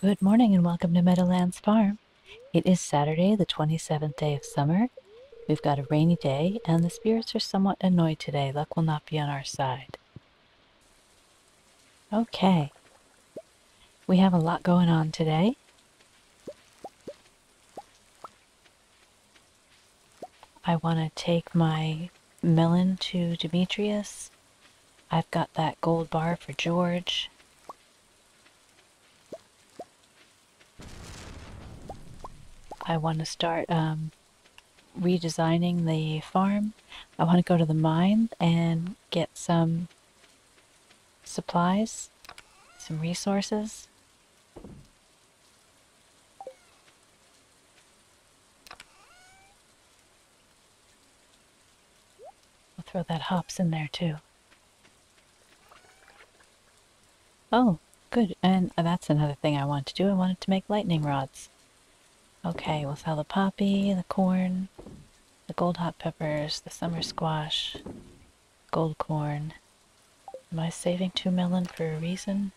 Good morning and welcome to Meadowlands Farm. It is Saturday, the 27th day of summer. We've got a rainy day, and the spirits are somewhat annoyed today. Luck will not be on our side. Okay. We have a lot going on today. I want to take my melon to Demetrius. I've got that gold bar for George. I want to start um, redesigning the farm. I want to go to the mine and get some supplies, some resources. We'll throw that hops in there too. Oh, good. And that's another thing I want to do. I wanted to make lightning rods. Okay, we'll sell the poppy, the corn, the gold hot peppers, the summer squash, gold corn. Am I saving two melon for a reason?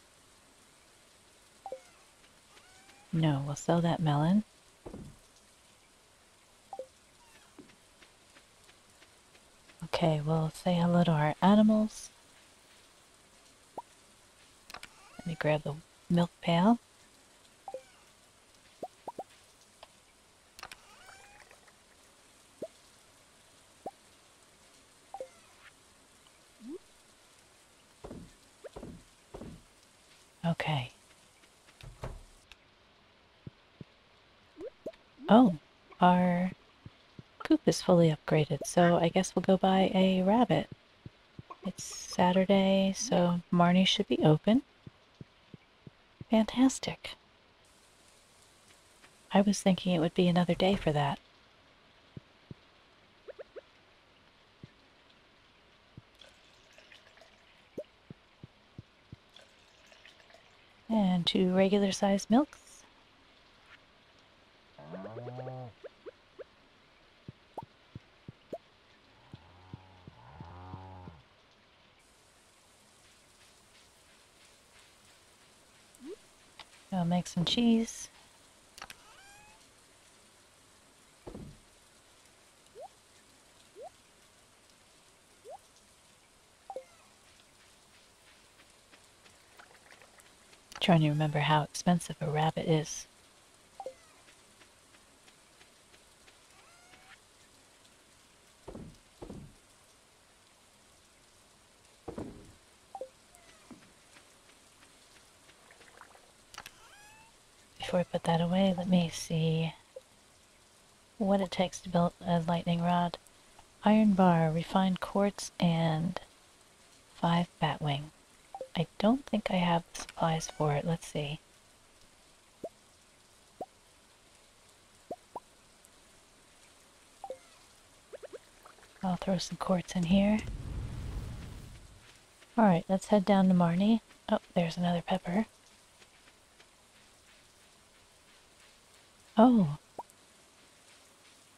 No, we'll sell that melon. Okay, we'll say hello to our animals. Let me grab the milk pail. Okay. Oh, our coop is fully upgraded, so I guess we'll go buy a rabbit. It's Saturday, so Marnie should be open. Fantastic. I was thinking it would be another day for that. And two regular sized milks. I'll make some cheese. Trying to remember how expensive a rabbit is. Before I put that away, let me see what it takes to build a lightning rod. Iron bar, refined quartz, and five batwing. I don't think I have the supplies for it. Let's see. I'll throw some quartz in here. Alright, let's head down to Marnie. Oh, there's another pepper. Oh,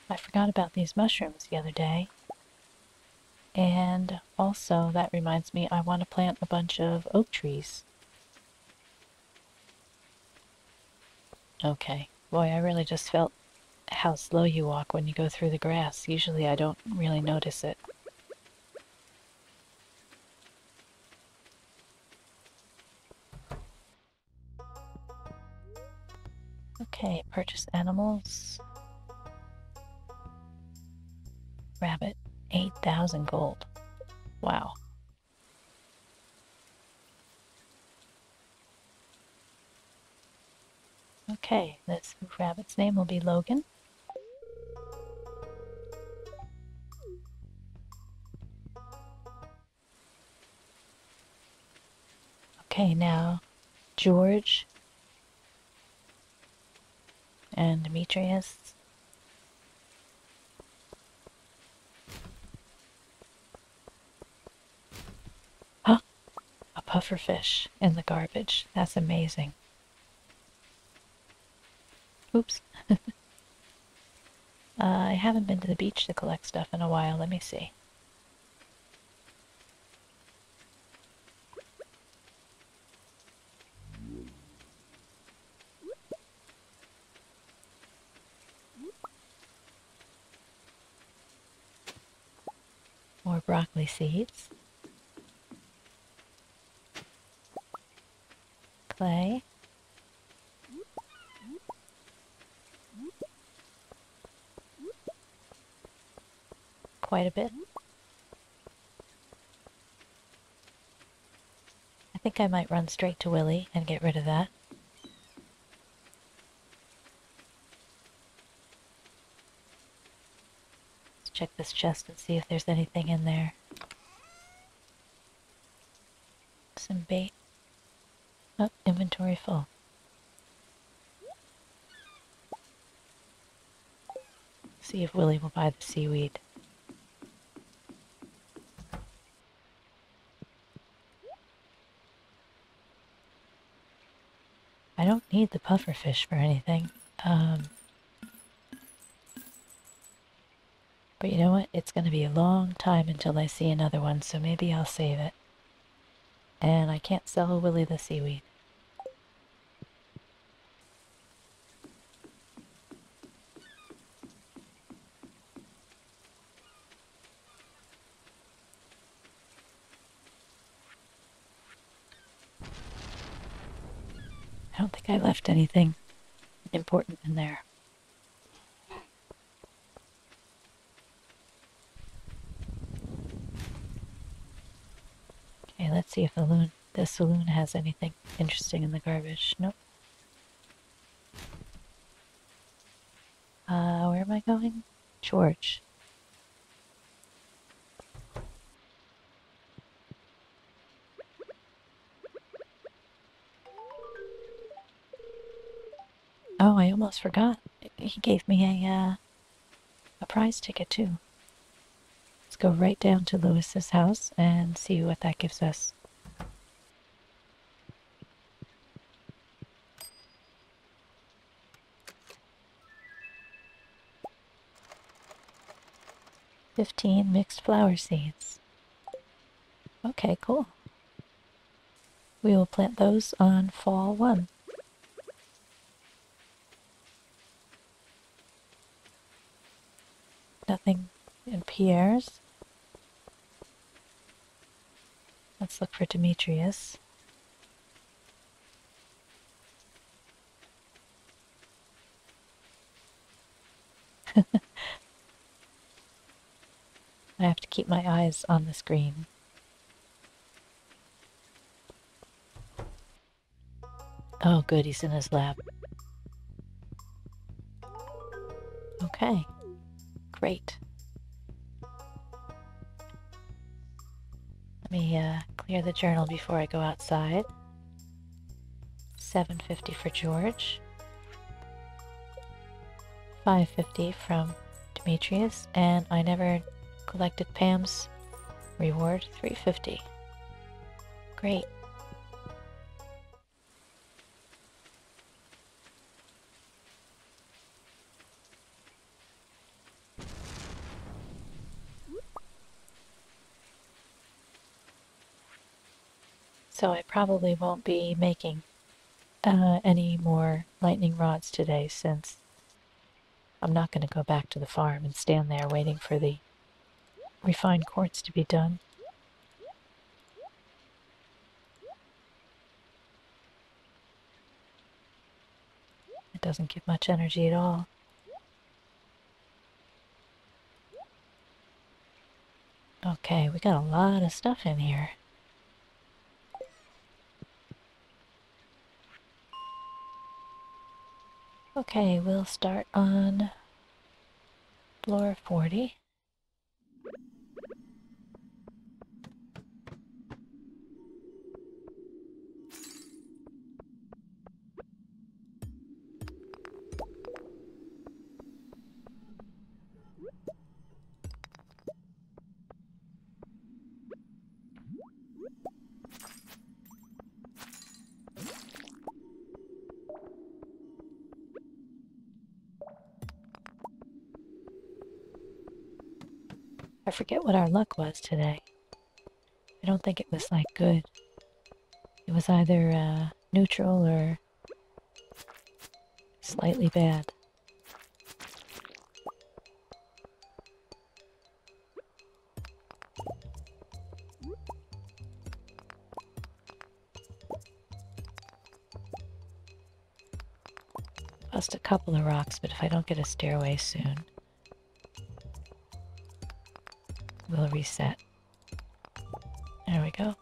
I forgot about these mushrooms the other day. And also, that reminds me, I want to plant a bunch of oak trees. Okay. Boy, I really just felt how slow you walk when you go through the grass. Usually I don't really notice it. Purchase animals. Rabbit. 8,000 gold. Wow. Okay, this rabbit's name will be Logan. Okay, now George and Demetrius Huh? A pufferfish in the garbage. That's amazing. Oops. uh, I haven't been to the beach to collect stuff in a while. Let me see. More broccoli seeds. Clay. Quite a bit. I think I might run straight to Willy and get rid of that. This chest and see if there's anything in there. Some bait. Oh, inventory full. See if Willy will buy the seaweed. I don't need the pufferfish for anything. Um, but you know what? It's going to be a long time until I see another one, so maybe I'll save it. And I can't sell Willy the seaweed. I don't think I left anything important in there. Okay, let's see if the saloon, the saloon has anything interesting in the garbage. Nope. Uh, where am I going? George. Oh, I almost forgot. He gave me a uh, a prize ticket too. Let's go right down to Lewis's house and see what that gives us. Fifteen mixed flower seeds. Okay, cool. We will plant those on fall one. Nothing in Pierre's. Let's look for Demetrius. I have to keep my eyes on the screen. Oh, good, he's in his lab. Okay, great. Let me uh, clear the journal before I go outside. 750 for George. 550 from Demetrius, and I never collected Pam's reward, 350. Great. So I probably won't be making uh, any more lightning rods today since I'm not going to go back to the farm and stand there waiting for the refined quartz to be done. It doesn't give much energy at all. Okay, we got a lot of stuff in here. Okay, we'll start on floor 40. forget what our luck was today. I don't think it was like good. It was either uh, neutral or slightly bad. Lost a couple of rocks, but if I don't get a stairway soon, reset. There we go.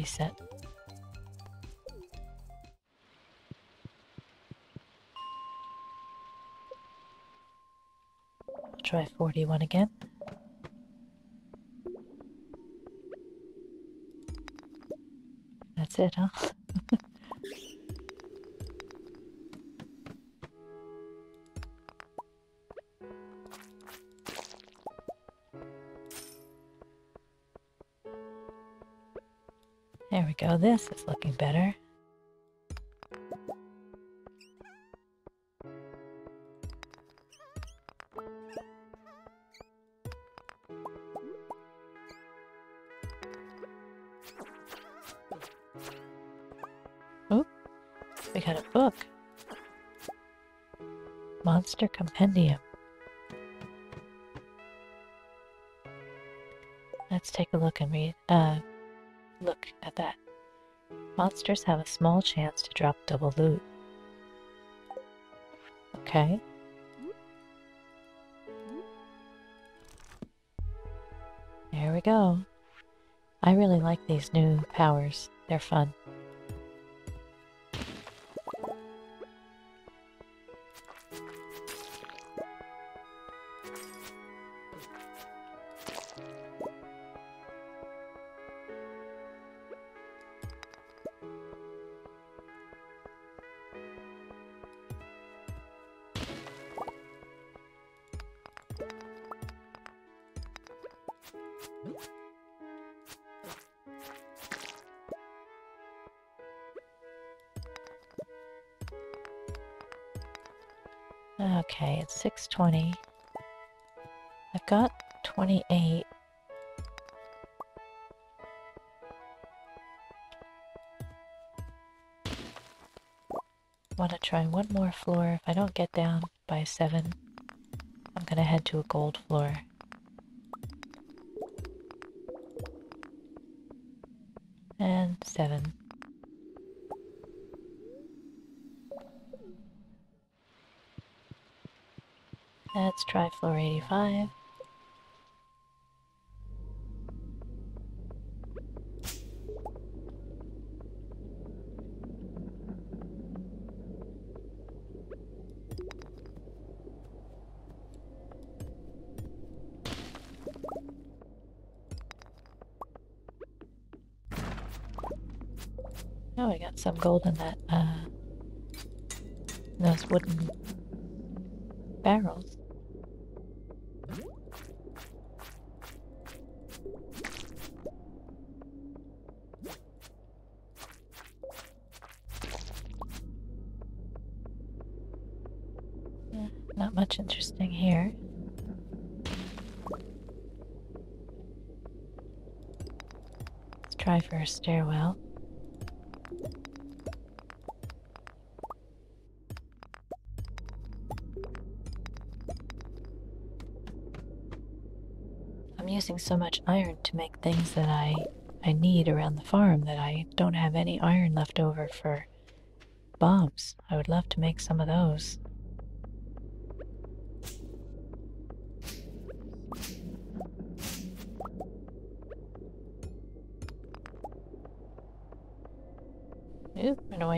Reset. I'll try 41 again. That's it, huh? We go. This is looking better. Oh, we got a book. Monster Compendium. Let's take a look and read. Uh. Monsters have a small chance to drop double loot. Okay. There we go. I really like these new powers. They're fun. Okay, it's 620. I've got 28. Want to try one more floor. If I don't get down by 7, I'm going to head to a gold floor. And 7. Let's try floor 85. Oh, I got some gold in that, uh, those wooden barrels. Stairwell. I'm using so much iron to make things that I I need around the farm that I don't have any iron left over for bombs. I would love to make some of those.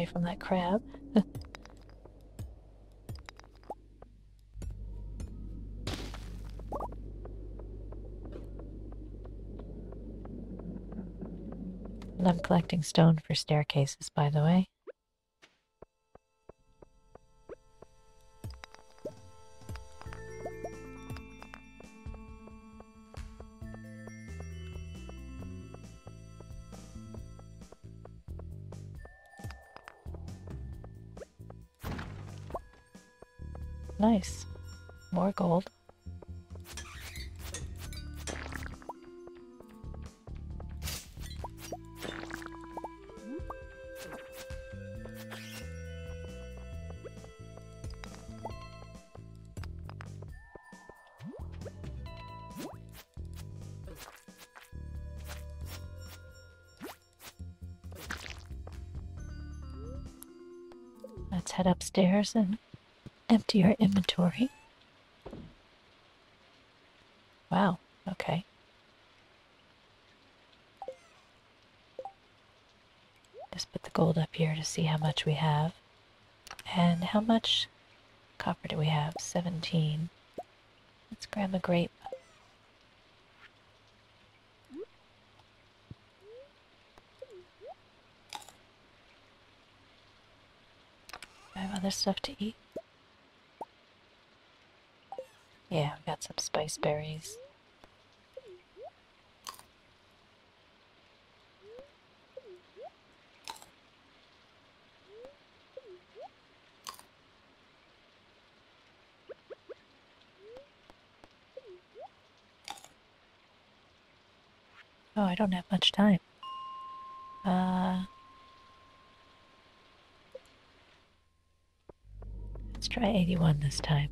Away from that crab. And I'm collecting stone for staircases, by the way. Nice. More gold. Let's head upstairs and empty your inventory. Wow, okay. Just put the gold up here to see how much we have. And how much copper do we have? 17. Let's grab a grape. I have other stuff to eat. Yeah, we got some spice berries. Oh, I don't have much time. Uh, let's try 81 this time.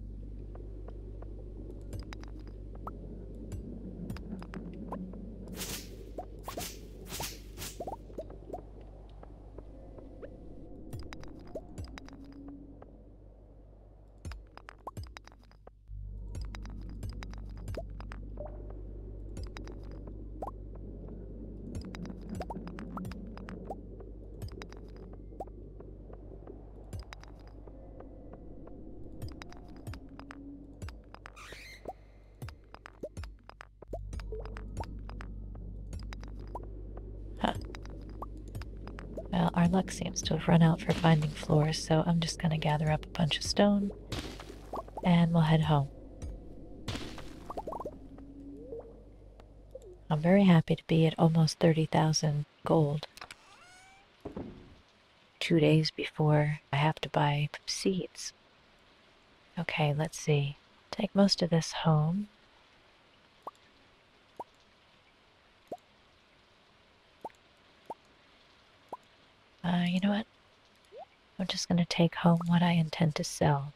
Well, our luck seems to have run out for finding floors, so I'm just to gather up a bunch of stone and we'll head home. I'm very happy to be at almost 30,000 gold two days before I have to buy seeds. Okay, let's see. Take most of this home. Uh, you know what? I'm just going to take home what I intend to sell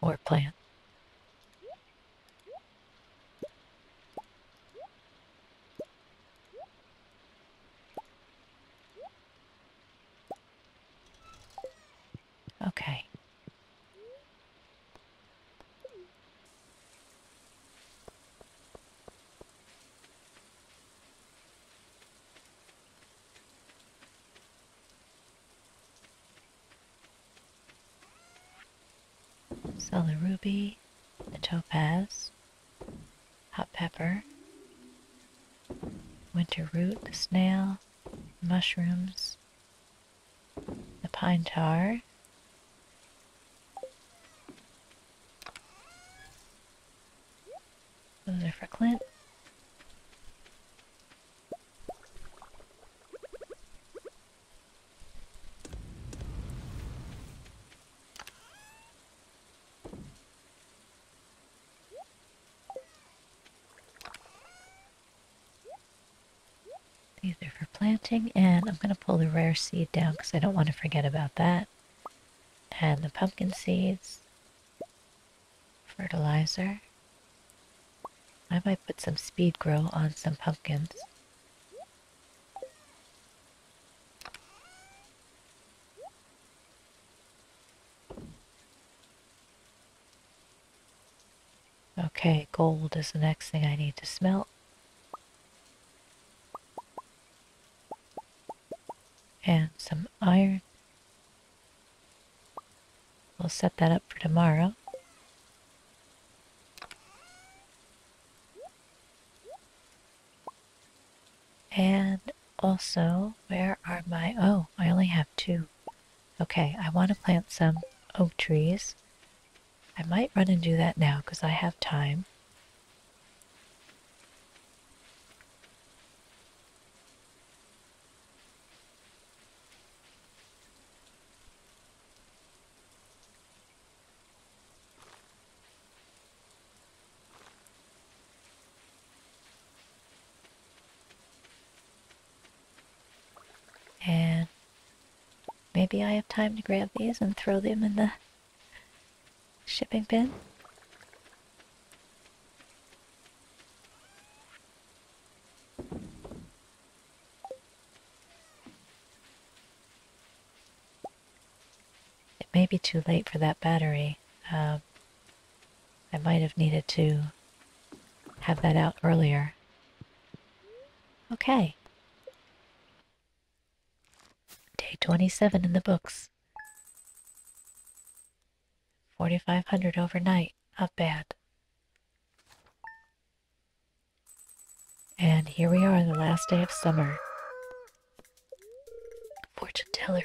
or plant. Okay. Sell the ruby, the topaz, hot pepper, winter root, the snail, mushrooms, the pine tar, Those are for Clint. These are for planting, and I'm going to pull the rare seed down because I don't want to forget about that. And the pumpkin seeds, fertilizer. I might put some speed grow on some pumpkins. Okay, gold is the next thing I need to smelt. And some iron. We'll set that up for tomorrow. And also, where are my. Oh, I only have two. Okay, I want to plant some oak trees. I might run and do that now because I have time. And maybe I have time to grab these and throw them in the shipping bin. It may be too late for that battery. Um, I might have needed to have that out earlier. Okay. Day 27 in the books. 4,500 overnight. Not bad. And here we are, on the last day of summer. Fortune teller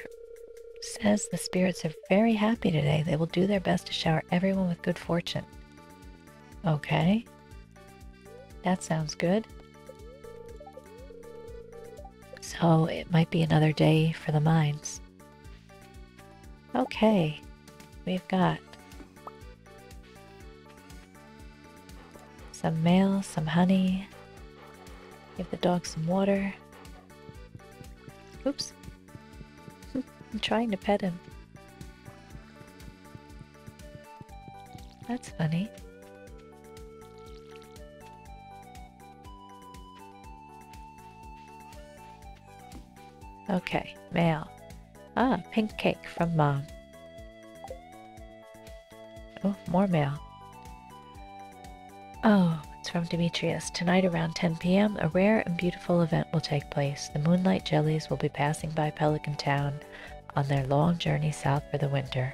says the spirits are very happy today. They will do their best to shower everyone with good fortune. Okay. That sounds good. So it might be another day for the mines. Okay. We've got some mail, some honey. Give the dog some water. Oops. I'm trying to pet him. That's funny. Okay, mail. Ah, pink cake from mom. Oh, more mail. Oh, it's from Demetrius. Tonight around 10 p.m., a rare and beautiful event will take place. The Moonlight Jellies will be passing by Pelican Town on their long journey south for the winter.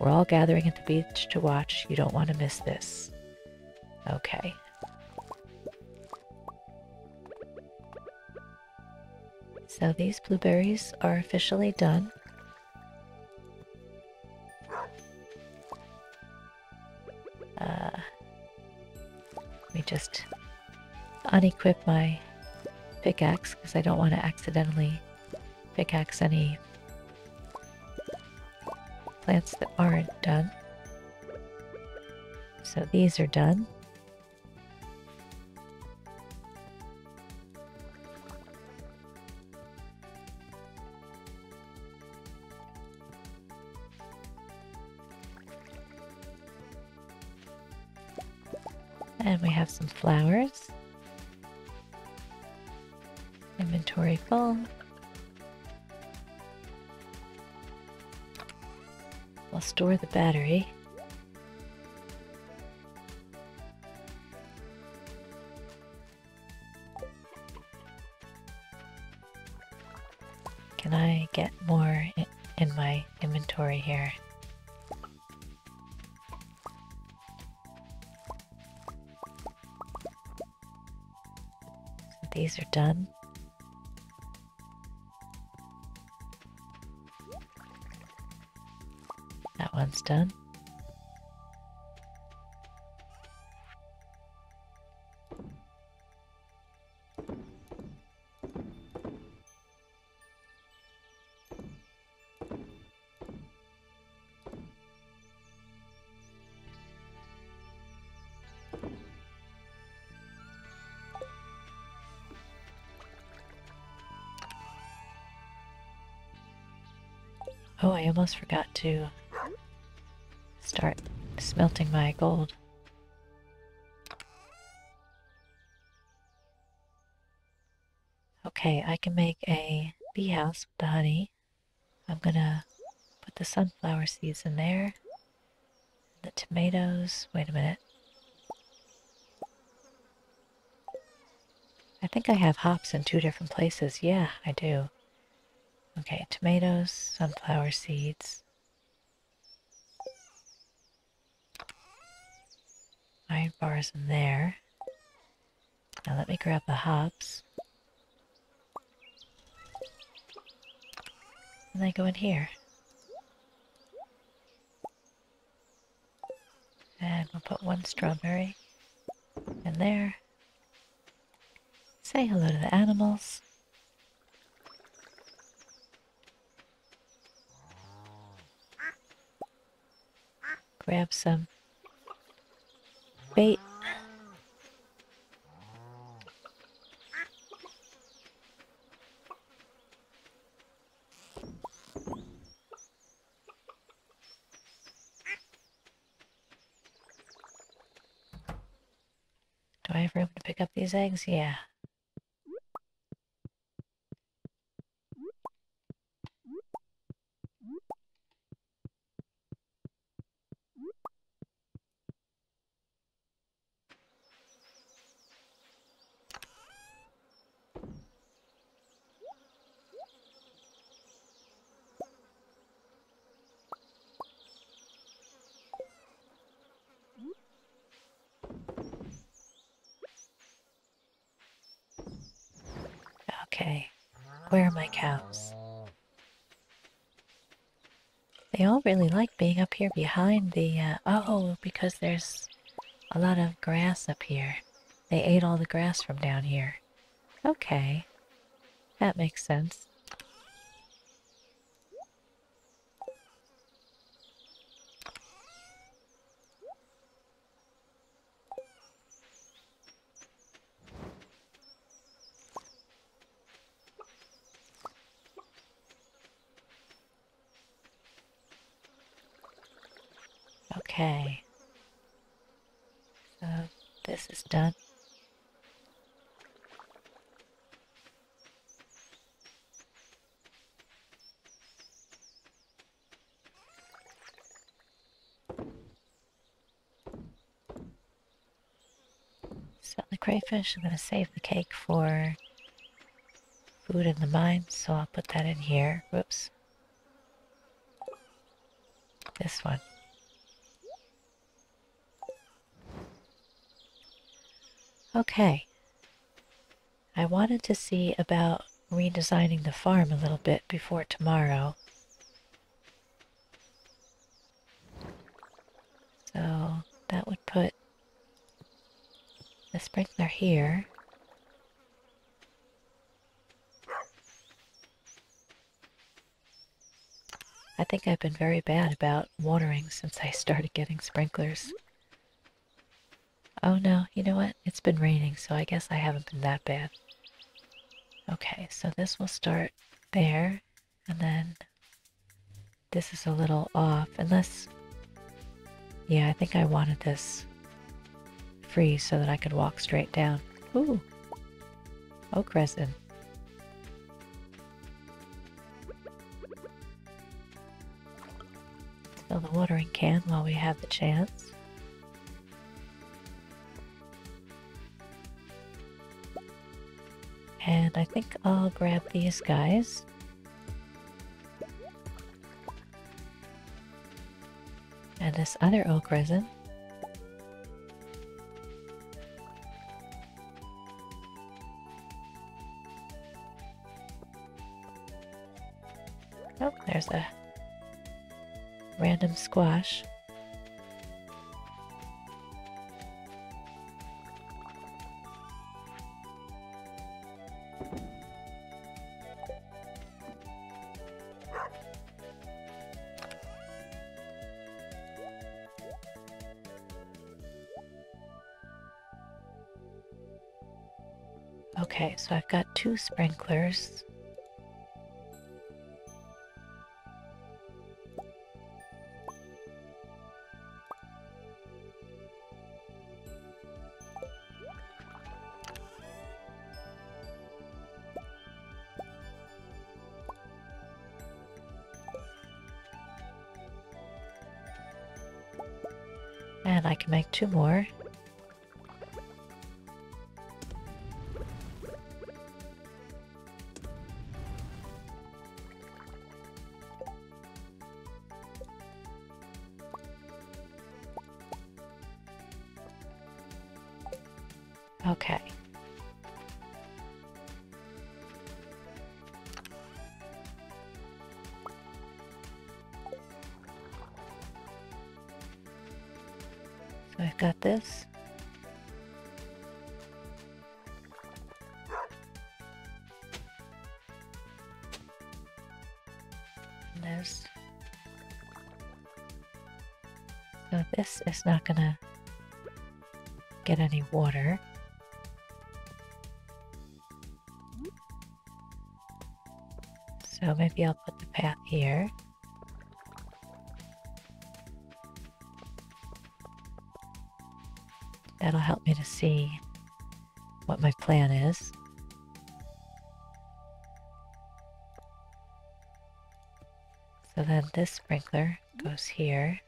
We're all gathering at the beach to watch. You don't want to miss this. Okay. So these blueberries are officially done. Uh, let me just unequip my pickaxe because I don't want to accidentally pickaxe any plants that aren't done. So these are done. Are done. That one's done. Oh, I almost forgot to start smelting my gold. Okay, I can make a bee house with the honey. I'm gonna put the sunflower seeds in there. The tomatoes. Wait a minute. I think I have hops in two different places. Yeah, I do. Okay, tomatoes, sunflower seeds. Iron bars in there. Now let me grab the hops. And then go in here. And we'll put one strawberry in there. Say hello to the animals. Grab some bait. Do I have room to pick up these eggs? Yeah. Okay, where are my cows? They all really like being up here behind the, uh, oh, because there's a lot of grass up here. They ate all the grass from down here. Okay, that makes sense. Okay. So this is done. Sell the crayfish. I'm going to save the cake for food in the mine, so I'll put that in here. Whoops. This one. Okay. I wanted to see about redesigning the farm a little bit before tomorrow. So that would put the sprinkler here. I think I've been very bad about watering since I started getting sprinklers. Oh no, you know what? It's been raining, so I guess I haven't been that bad. Okay, so this will start there, and then this is a little off, unless... Yeah, I think I wanted this free so that I could walk straight down. Ooh! Oak resin. Fill the watering can while we have the chance. And I think I'll grab these guys. And this other oak resin. Oh, there's a random squash. Okay, so I've got two sprinklers. And I can make two more. This. So this is not gonna get any water. So maybe I'll put the path here. That'll help me to see what my plan is. Then this sprinkler goes here.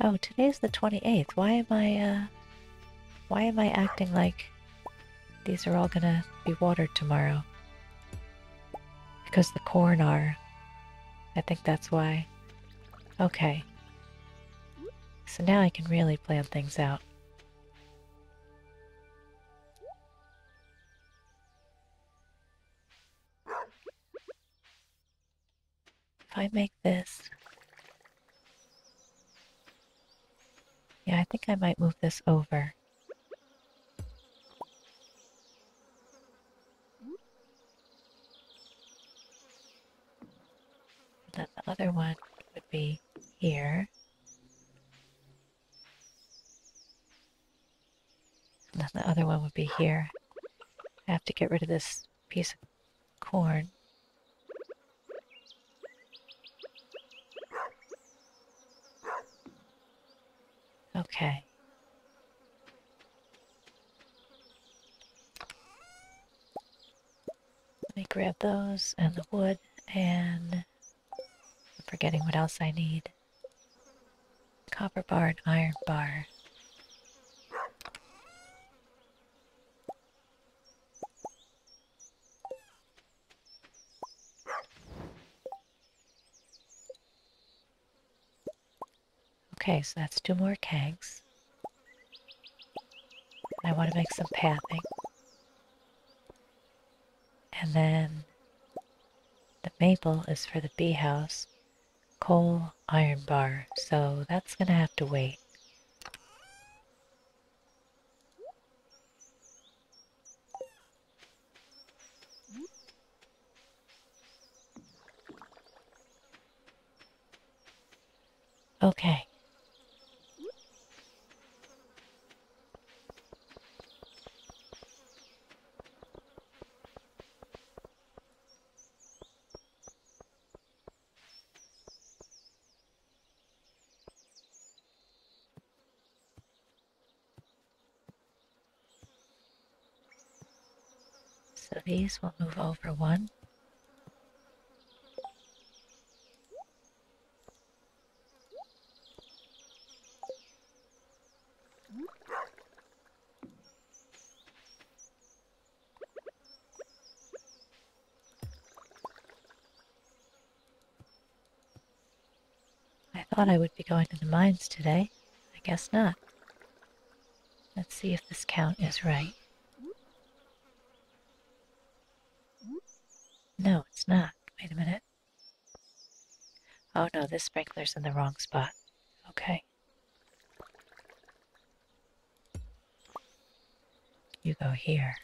Oh, today's the 28th. Why am I, uh, why am I acting like these are all gonna be watered tomorrow? Because the corn are. I think that's why. Okay. So now I can really plan things out. I make this Yeah, I think I might move this over. then the other one would be here. And then the other one would be here. I have to get rid of this piece of corn. Okay. Let me grab those and the wood and I'm forgetting what else I need. Copper bar and iron bar. Okay, so that's two more kegs. I want to make some pathing. And then the maple is for the bee house. Coal iron bar, so that's going to have to wait. Okay. So these will move over one. I thought I would be going to the mines today. I guess not. Let's see if this count is right. No, it's not. Wait a minute. This sprinkler's in the wrong spot. Okay. You go here.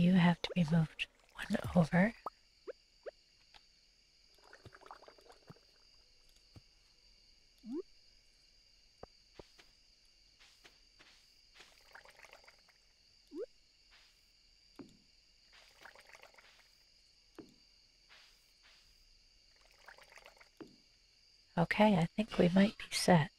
you have to be moved one over. Okay, I think we might be set.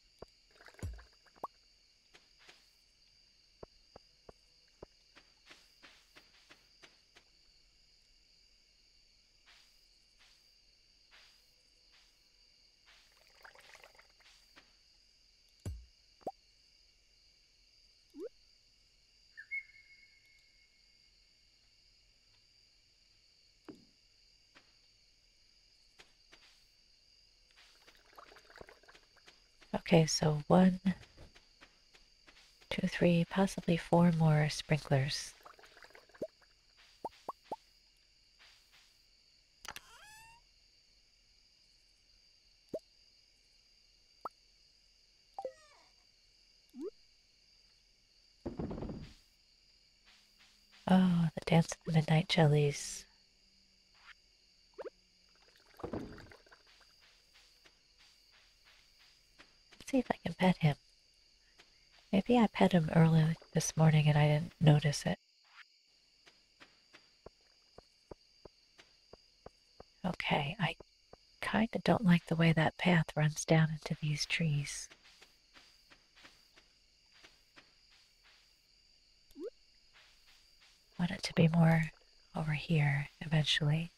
Okay, so one, two, three, possibly four more sprinklers. Oh, the dance of the midnight jellies. Let's see if I can pet him. Pet him early this morning and I didn't notice it. Okay, I kind of don't like the way that path runs down into these trees. want it to be more over here eventually.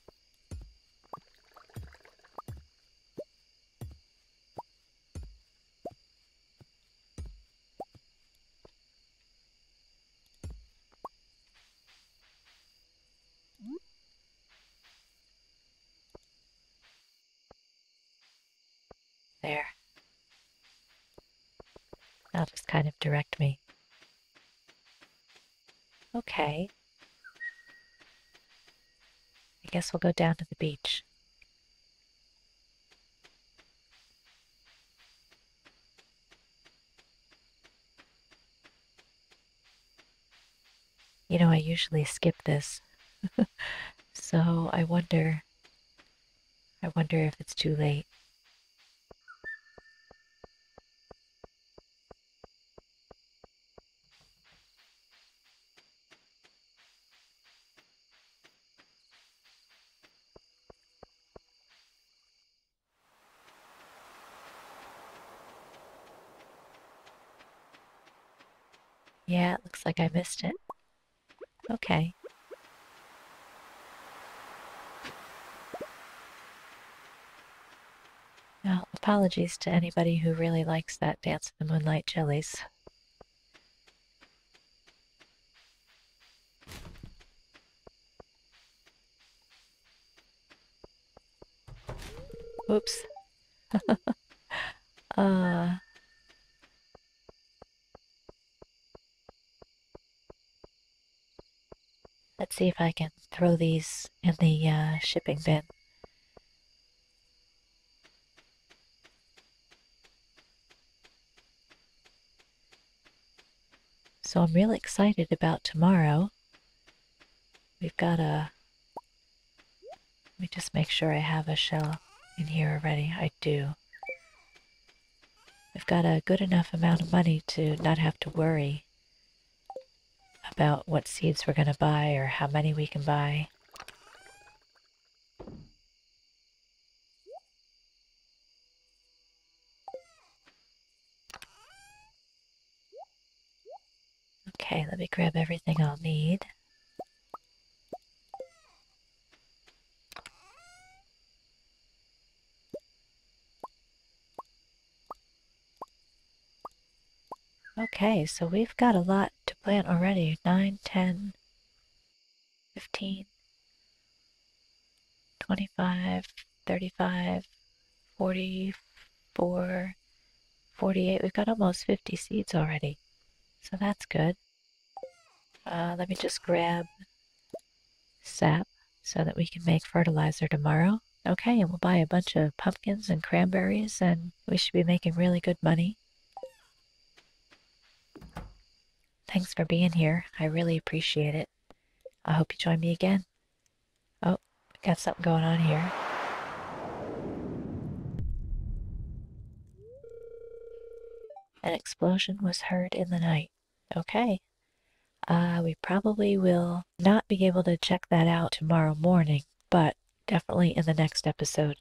There. That'll just kind of direct me. Okay. I guess we'll go down to the beach. You know, I usually skip this. so I wonder I wonder if it's too late. Yeah, it looks like I missed it. Okay. Now, apologies to anybody who really likes that Dance of the Moonlight jellies. Oops. uh, let's see if I can throw these in the uh, shipping bin. So I'm really excited about tomorrow. We've got a. Let me just make sure I have a shell in here already. I do. We've got a good enough amount of money to not have to worry about what seeds we're going to buy or how many we can buy. Okay, let me grab everything I'll need. Okay, so we've got a lot plant already. 9, 10, 15, 25, 35, 44, 48. We've got almost 50 seeds already. So that's good. Uh, let me just grab sap so that we can make fertilizer tomorrow. Okay, and we'll buy a bunch of pumpkins and cranberries, and we should be making really good money. Thanks for being here. I really appreciate it. I hope you join me again. Oh, got something going on here. An explosion was heard in the night. Okay. Uh, we probably will not be able to check that out tomorrow morning, but definitely in the next episode.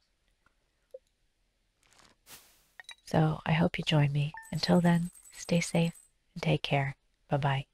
So I hope you join me. Until then, stay safe and take care. Bye bye.